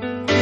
Bye.